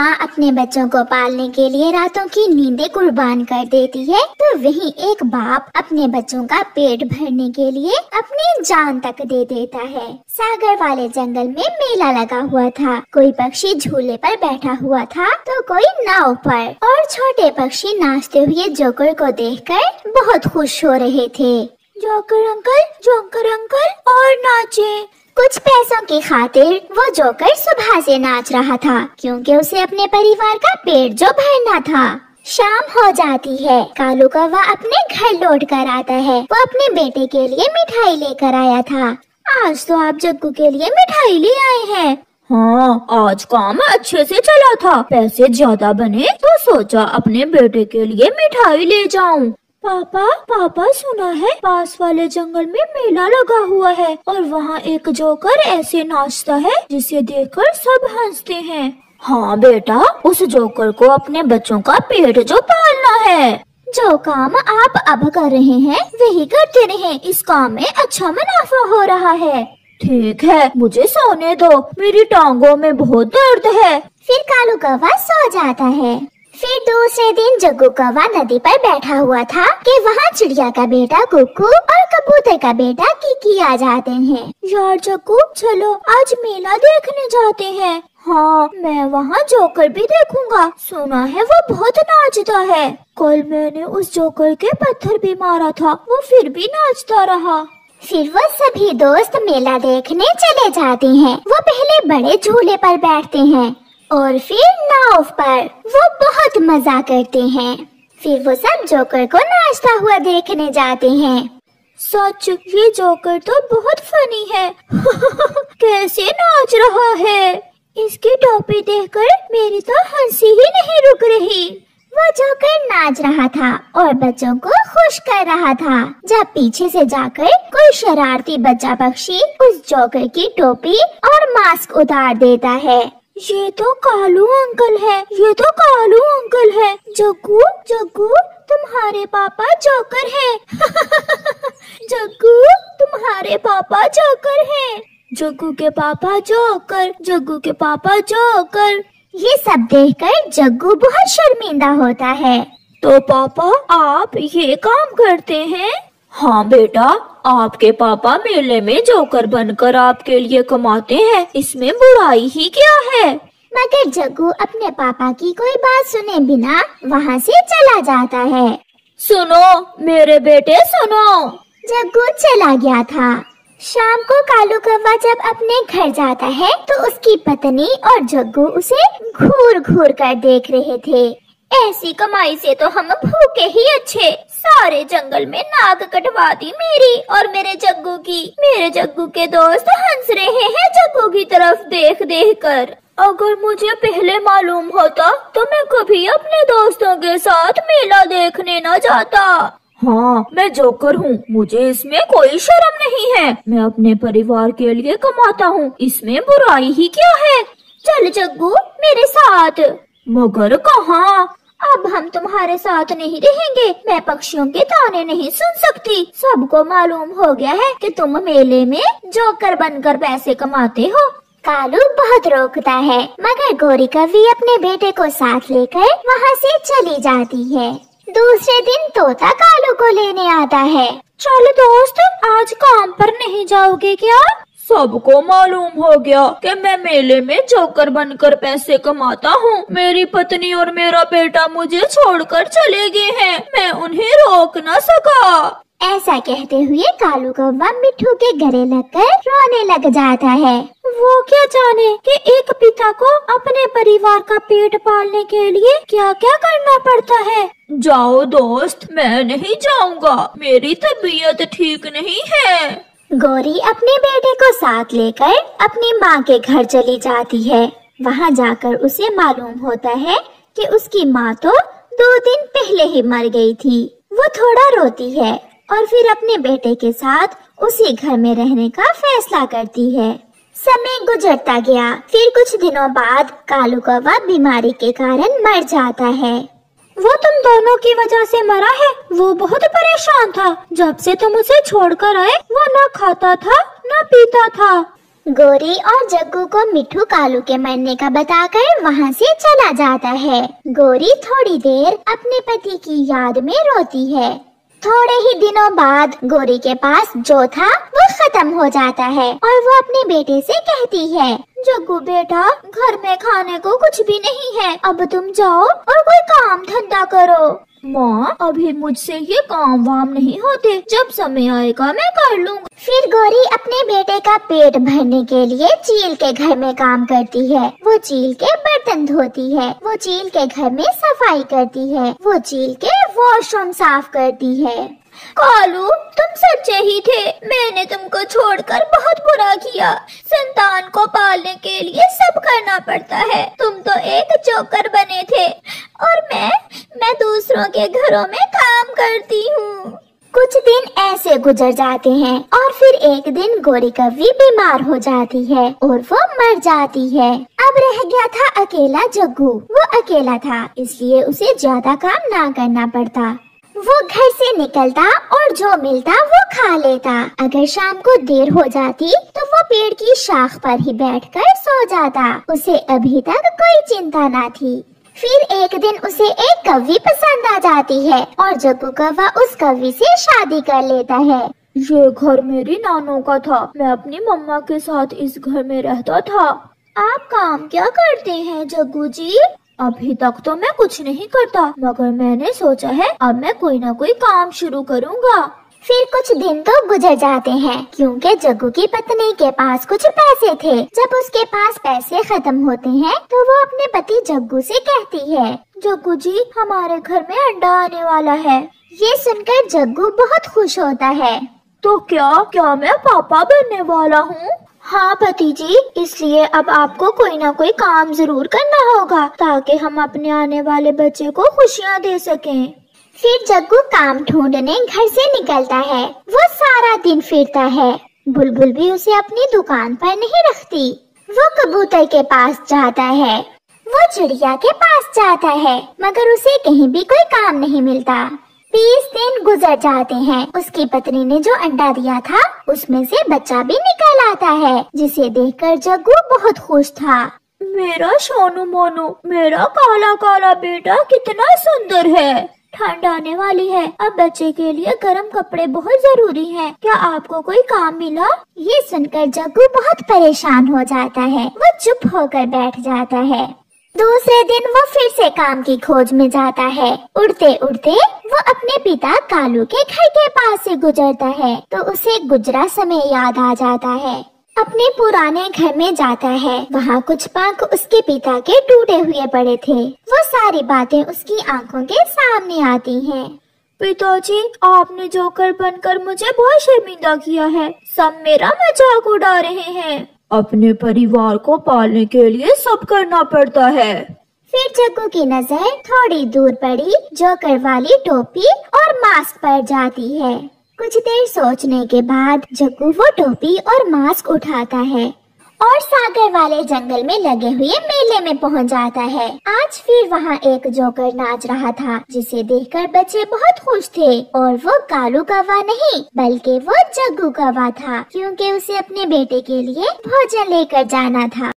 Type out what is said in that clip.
माँ अपने बच्चों को पालने के लिए रातों की नींदें कुर्बान कर देती है तो वहीं एक बाप अपने बच्चों का पेट भरने के लिए अपनी जान तक दे देता है। सागर वाले जंगल में मेला लगा हुआ था। कोई पक्षी झूले पर बैठा हुआ था तो कोई नाव पर। और छोटे पक्षी नाचते हुए जोकर को देखकर बहुत खुश हो रहे थे। जोकर अंकल जोकर अंकल, और नाचे। कुछ पैसों की खातिर वो जोकर सुबह से नाच रहा था, क्योंकि उसे अपने परिवार का पेट जो भरना था। शाम हो जाती है। कालू कौवा अपने घर लौट कर आता है। वो अपने बेटे के लिए मिठाई लेकर आया था। आज तो आप जग्गू के लिए मिठाई ले आए हैं। हाँ आज काम अच्छे से चला था। पैसे ज़्यादा बने तो सोचा अपने बेटे के लिए मिठाई ले जाऊँ। पापा पापा सुना है, पास वाले जंगल में मेला लगा हुआ है और वहाँ एक जोकर ऐसे नाचता है जिसे देखकर सब हँसते हैं। हाँ बेटा, उस जोकर को अपने बच्चों का पेट जो पालना है। जो काम आप अब कर रहे हैं, वही करते रहे। इस काम में अच्छा मुनाफा हो रहा है। ठीक है, मुझे सोने दो। मेरी टांगों में बहुत दर्द है। फिर कालू कौवा सो जाता है। फिर दूसरे दिन जग्गू कौवा नदी पर बैठा हुआ था कि वहाँ चिड़िया का बेटा कुकू और कबूतर का बेटा किकी आ जाते हैं। यार जग्गू, चलो, आज मेला देखने जाते हैं। हाँ मैं वहाँ जोकर भी देखूँगा। सुना है वो बहुत नाचता है। कल मैंने उस जोकर के पत्थर भी मारा था, वो फिर भी नाचता रहा। फिर वो सभी दोस्त मेला देखने चले जाते हैं। वो पहले बड़े झूले पर बैठते हैं। और फिर नाव पर वो बहुत मज़ा करते हैं। फिर वो सब जोकर को नाचता हुआ देखने जाते हैं। सच, ये जोकर तो बहुत फनी है। कैसे नाच रहा है? इसकी टोपी देखकर मेरी तो हँसी ही नहीं रुक रही। वो जोकर नाच रहा था और बच्चों को खुश कर रहा था। जब पीछे से जाकर कोई शरारती बच्चा पक्षी उस जोकर की टोपी और मास्क उतार देता है। ये तो कालू अंकल है ये तो कालू अंकल है। जग्गू जग्गू तुम्हारे पापा जोकर है। जग्गू तुम्हारे पापा जोकर है। जग्गू के पापा जोकर जग्गू के पापा जोकर। ये सब देखकर जग्गू बहुत शर्मिंदा होता है। तो पापा आप ये काम करते हैं? हाँ बेटा आपके पापा मेले में जोकर बनकर आपके लिए कमाते हैं। इसमें बुराई ही क्या है? मगर जग्गू अपने पापा की कोई बात सुने बिना वहाँ से चला जाता है। सुनो मेरे बेटे सुनो। जग्गू चला गया था। शाम को कालू कौवा जब अपने घर जाता है तो उसकी पत्नी और जग्गू उसे घूर घूर कर देख रहे थे। ऐसी कमाई से तो हम भूखे ही अच्छे। सारे जंगल में नाक कटवा दी मेरी और मेरे जग्गू की। मेरे जग्गू के दोस्त हंस रहे हैं जग्गू की तरफ़ देख देख कर अगर मुझे पहले मालूम होता तो मैं कभी अपने दोस्तों के साथ मेला देखने न जाता। हाँ मैं जोकर हूँ। मुझे इसमें कोई शर्म नहीं है। मैं अपने परिवार के लिए कमाता हूँ। इसमें बुराई ही क्या है? चल जग्गू, मेरे साथ। मगर कहाँ? तुम्हारे साथ नहीं रहेंगे। मैं पक्षियों के ताने नहीं सुन सकती। सबको मालूम हो गया है कि तुम मेले में जोकर बनकर पैसे कमाते हो। कालू बहुत रोकता है, मगर गौरी कवि अपने बेटे को साथ लेकर वहाँ से चली जाती है। दूसरे दिन तोता कालू को लेने आता है। चलो दोस्त, आज काम पर नहीं जाओगे क्या? सबको मालूम हो गया कि मैं मेले में जोकर बनकर पैसे कमाता हूँ। मेरी पत्नी और मेरा बेटा मुझे छोड़कर चले गए हैं। मैं उन्हें रोक न सका। ऐसा कहते हुए कालू कौवा मिठू के गले लगकर रोने लग जाता है। वो क्या जाने कि एक पिता को अपने परिवार का पेट पालने के लिए क्या क्या करना पड़ता है? जाओ दोस्त मैं नहीं जाऊँगा। मेरी तबीयत ठीक नहीं है। गौरी अपने बेटे को साथ लेकर अपनी माँ के घर चली जाती है। वहाँ जाकर उसे मालूम होता है कि उसकी माँ तो दो दिन पहले ही मर गई थी। वो थोड़ा रोती है और फिर अपने बेटे के साथ उसी घर में रहने का फैसला करती है। समय गुजरता गया। फिर कुछ दिनों बाद कालू कौवा बीमारी के कारण मर जाता है। वो तुम दोनों की वजह से मरा है? वो बहुत परेशान था। जब से तुम उसे छोड़कर आए, वो न खाता था, न पीता था। गोरी और जग्गू को मिठू कालू के मरने का बताकर वहाँ से चला जाता है। गोरी थोड़ी देर अपने पति की याद में रोती है। थोड़े ही दिनों बाद गोरी के पास जो था, वो खत्म हो जाता है और वो अपने बेटे से कहती है, जग्गू बेटा, घर में खाने को कुछ भी नहीं है। अब तुम जाओ और कोई काम धंधा करो। माँ, अभी मुझसे ये काम वाम नहीं होते। जब समय आएगा, मैं कर लूँगा। फिर गौरी अपने बेटे का पेट भरने के लिए चील के घर में काम करती है। वो चील के बर्तन धोती है। वो चील के घर में सफ़ाई करती है। वो चील के वॉशरूम साफ़ करती है। कालू, तुम सच्चे ही थे। मैंने तुमको छोड़कर बहुत बुरा किया। संतान को पालने के लिए सब करना पड़ता है। तुम तो एक चौकर बने थे। और मैं मैं दूसरों के घरों में काम करती हूँ। कुछ दिन ऐसे गुजर जाते हैं और फिर एक दिन गोरी कवि बीमार हो जाती है और वो मर जाती है। अब रह गया था अकेला जग्गू। वो अकेला था, इसलिए उसे ज़्यादा काम ना करना पड़ता। वो घर से निकलता और जो मिलता वो खा लेता। अगर शाम को देर हो जाती तो वो पेड़ की शाख पर ही बैठकर सो जाता। उसे अभी तक कोई चिंता ना थी। फिर एक दिन उसे एक कवि पसंद आ जाती है और जग्गू कौवा उस कवि से शादी कर लेता है। ये घर मेरी नानों का था। मैं अपनी मम्मा के साथ इस घर में रहता था। आप काम क्या करते हैं जग्गू जी? अभी तक तो मैं कुछ नहीं करता मगर मैंने सोचा है अब मैं कोई ना कोई काम शुरू करूँगा। फिर कुछ दिन तो गुजर जाते हैं क्योंकि जग्गू की पत्नी के पास कुछ पैसे थे। जब उसके पास पैसे खत्म होते हैं तो वो अपने पति जग्गू से कहती है जग्गू जी हमारे घर में अंडा आने वाला है। ये सुनकर जग्गू बहुत खुश होता है। तो क्या क्या मैं पापा बनने वाला हूँ? हाँ पति जी इसलिए अब आपको कोई ना कोई काम ज़रूर करना होगा ताकि हम अपने आने वाले बच्चे को खुशियाँ दे सकें। फिर जग्गू काम ढूँढने घर से निकलता है। वो सारा दिन फिरता है। बुलबुल भी उसे अपनी दुकान पर नहीं रखती। वो कबूतर के पास जाता है। वो चिड़िया के पास जाता है, मगर उसे कहीं भी कोई काम नहीं मिलता। बीस दिन गुजर जाते हैं। उसकी पत्नी ने जो अंडा दिया था, उसमें से बच्चा भी निकल आता है, जिसे देखकर जग्गू बहुत खुश था। मेरा सोनू मोनू, मेरा काला काला बेटा कितना सुंदर है। ठंड आने वाली है। अब बच्चे के लिए गर्म कपड़े बहुत ज़रूरी हैं। क्या आपको कोई काम मिला? ये सुनकर जग्गू बहुत परेशान हो जाता है। वो चुप होकर बैठ जाता है। दूसरे दिन वो फिर से काम की खोज में जाता है। उड़ते उड़ते वो अपने पिता कालू के घर के पास से गुजरता है। तो उसे गुजरा समय याद आ जाता है। अपने पुराने घर में जाता है। वहाँ कुछ पंख उसके पिता के टूटे हुए पड़े थे। वो सारी बातें उसकी आँखों के सामने आती हैं। पिताजी आपने जोकर बनकर मुझे बहुत शर्मिंदा किया है। सब मेरा मज़ाक उड़ा रहे हैं। अपने परिवार को पालने के लिए सब करना पड़ता है। फिर जग्गू की नज़र थोड़ी दूर पड़ी जोकर वाली टोपी और मास्क पर जाती है। कुछ देर सोचने के बाद जग्गू वो टोपी और मास्क उठाता है और सागर वाले जंगल में लगे हुए मेले में पहुँच जाता है। आज फिर वहाँ एक जोकर नाच रहा था, जिसे देखकर बच्चे बहुत खुश थे। और वो कालू कौवा नहीं, बल्कि वो जग्गू कौवा था, क्योंकि उसे अपने बेटे के लिए भोजन लेकर जाना था।